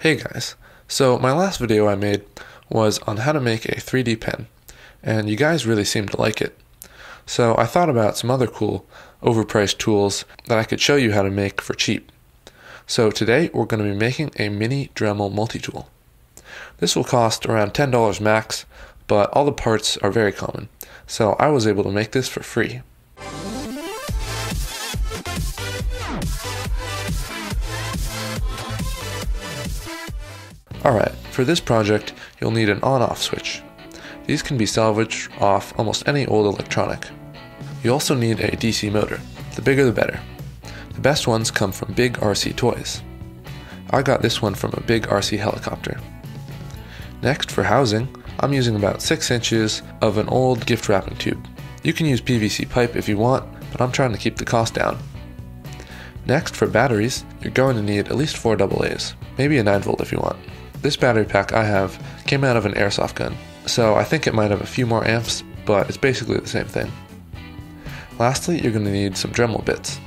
Hey guys, so my last video I made was on how to make a 3D pen, and you guys really seemed to like it. So I thought about some other cool, overpriced tools that I could show you how to make for cheap. So today we're going to be making a mini Dremel multi-tool. This will cost around $10 max, but all the parts are very common, so I was able to make this for free. Alright, for this project, you'll need an on-off switch. These can be salvaged off almost any old electronic. You also need a DC motor. The bigger the better. The best ones come from Big RC Toys. I got this one from a Big RC helicopter. Next, for housing, I'm using about 6 inches of an old gift wrapping tube. You can use PVC pipe if you want, but I'm trying to keep the cost down. Next, for batteries, you're going to need at least 4 AA's, maybe a 9 volt if you want. This battery pack I have came out of an airsoft gun, so I think it might have a few more amps, but it's basically the same thing. Lastly, you're going to need some Dremel bits.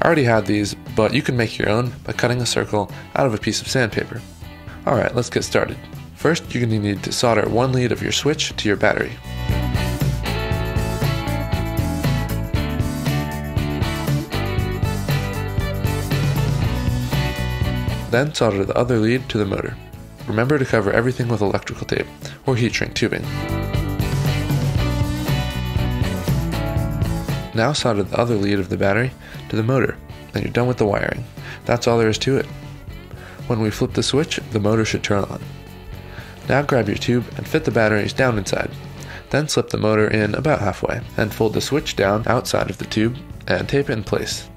I already had these, but you can make your own by cutting a circle out of a piece of sandpaper. Alright, let's get started. First, you're going to need to solder one lead of your switch to your battery. Then solder the other lead to the motor. Remember to cover everything with electrical tape or heat shrink tubing. Now solder the other lead of the battery to the motor, and you're done with the wiring. That's all there is to it. When we flip the switch, the motor should turn on. Now grab your tube and fit the batteries down inside. Then slip the motor in about halfway, and fold the switch down outside of the tube and tape it in place.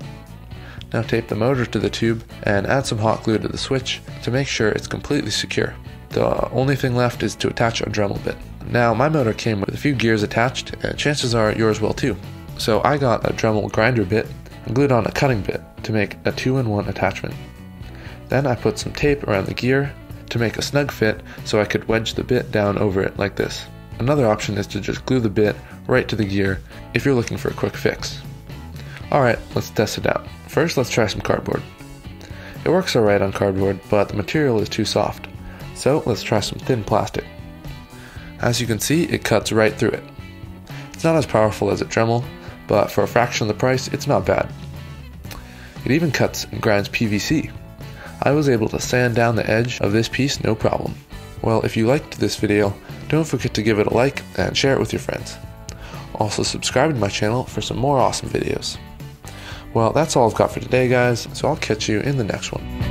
Now tape the motor to the tube and add some hot glue to the switch to make sure it's completely secure. The only thing left is to attach a Dremel bit. Now my motor came with a few gears attached and chances are yours will too. So I got a Dremel grinder bit and glued on a cutting bit to make a 2-in-1 attachment. Then I put some tape around the gear to make a snug fit so I could wedge the bit down over it like this. Another option is to just glue the bit right to the gear if you're looking for a quick fix. Alright, let's test it out. First, let's try some cardboard. It works alright on cardboard, but the material is too soft. So let's try some thin plastic. As you can see, it cuts right through it. It's not as powerful as a Dremel, but for a fraction of the price, it's not bad. It even cuts and grinds PVC. I was able to sand down the edge of this piece no problem. Well, if you liked this video, don't forget to give it a like and share it with your friends. Also subscribe to my channel for some more awesome videos. Well, that's all I've got for today, guys, so I'll catch you in the next one.